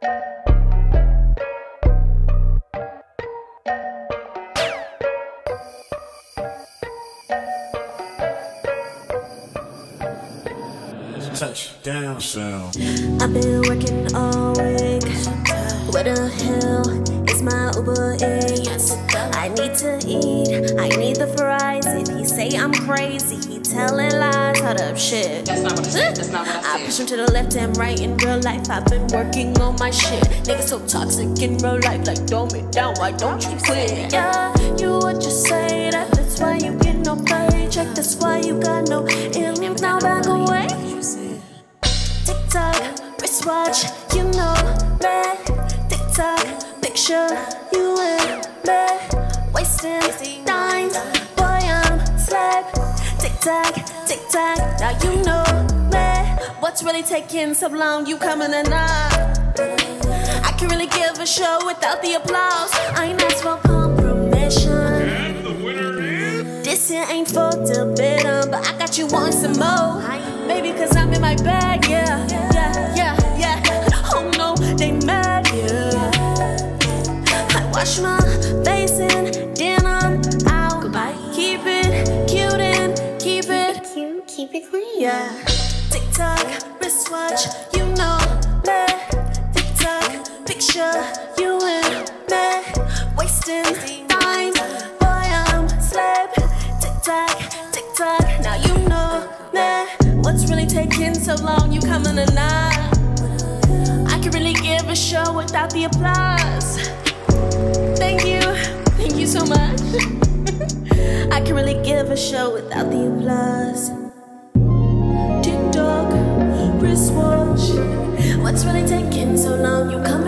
Touchdown sound. I've been working all week. Where the hell is my Uber Eats? I need to eat. I need the fries. If he say I'm crazy, he telling Up, shit. That's not what I said. That's not what I said. I push him to the left and right in real life. I've been working on my shit. Niggas so toxic in real life, like don't it down. Why don't you quit? Yeah, you would just say that. That's why you get no paycheck. That's why you got no income. Now back away. Tick tock, wristwatch, you know me. Tick tock, picture you in me. Wasting time, boy I'm tock, tick tock, now you know me. What's really taking so long? You coming or not? I can really give a show without the applause. I ain't asked for compromission. And the winner is. This here ain't for debate, um, but I got you wanting some more. Maybe cause I'm in my bag, yeah, yeah, yeah, yeah. Oh no, they mad, yeah. I wash my face in, keep it clean. yeah. Tick tock, wristwatch, you know me. Tick tock, picture you and me. Wasting time, boy I'm slave. Tick tock, tick tock, now you know me. What's really taking so long? You coming or not? I can really give a show without the applause. Thank you, thank you so much. I can really give a show without the applause. What's really taking so long? You come